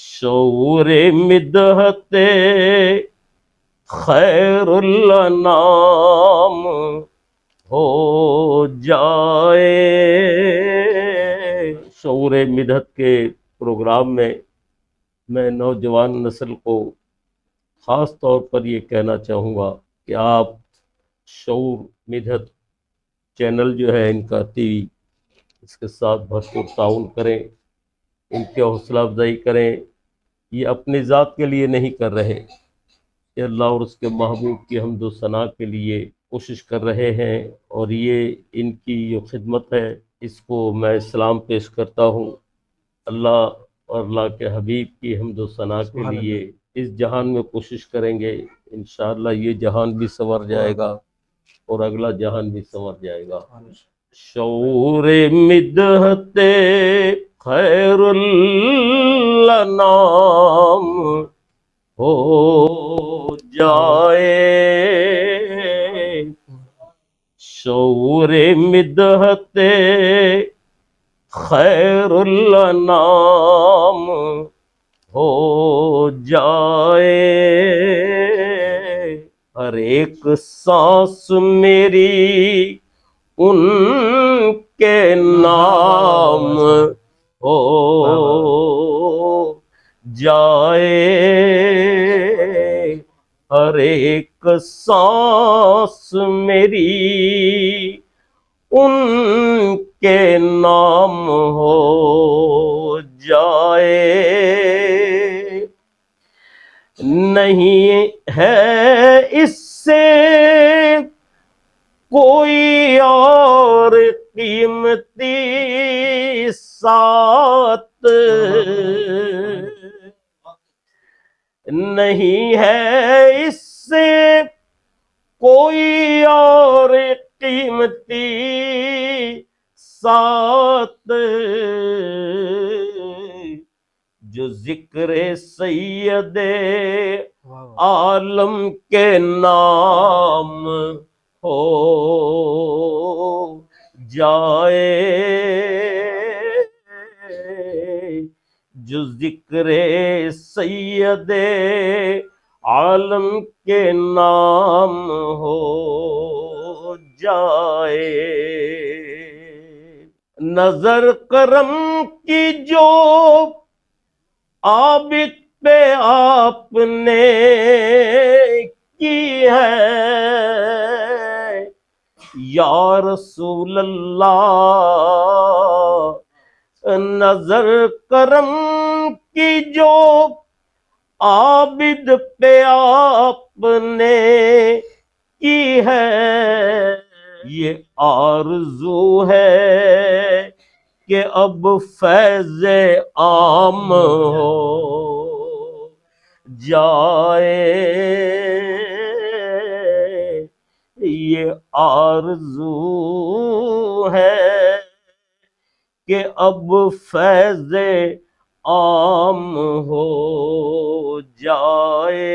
शौर मिदहते खैरुल्लाम हो जाए। शौर मिदहत के प्रोग्राम में मैं नौजवान नस्ल को ख़ास तौर पर ये कहना चाहूँगा कि आप शौर मिदहत चैनल जो है इनका टीवी, इसके साथ भरपूर ताउन करें, इनके हौसला अफजाई करें ये अपनी ज़ात के लिए नहीं कर रहे। ये अल्लाह और उसके महबूब की हमदो सना के लिए कोशिश कर रहे हैं और ये इनकी जो खिदमत है इसको मैं इस्लाम पेश करता हूँ। अल्लाह और अल्लाह के हबीब की हमदो सना के लिए इस जहान में कोशिश करेंगे। इन ये जहान भी संवर जाएगा और अगला जहान भी संवर जाएगा। शौर मिदहते खैरुल नाम हो जाए। शौर मिदहते खैरुल नाम हो जाए। हर एक सांस मेरी उनके नाम हो जाए। हर एक सांस मेरी, उनके नाम हो जाए। नहीं है इससे कोई और कीमती साथ। नहीं है इससे कोई और कीमती साथ। जो ज़िक्र सैयद आलम के नाम हो जाए जो ज़िक्र सैयद आलम के नाम हो जाए। नज़र करम की जो आबिद पे आपने की है, या रसूल अल्लाह नज़र करम की जो आबिद पे आपने की है। ये आरज़ू है कि अब फैज आम हो, जाए। ये आरज़ू है कि अब फैज आम हो जाए।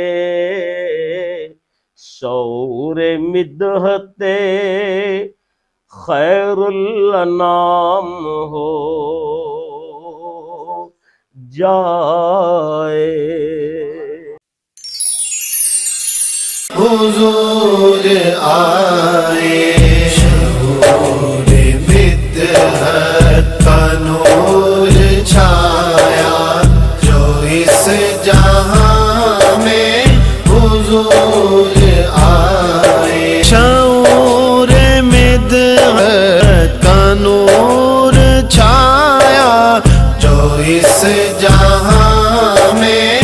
शौर मिदहते नाम हो जाए। हुजूर आए शहूर जहाँ जहाँ में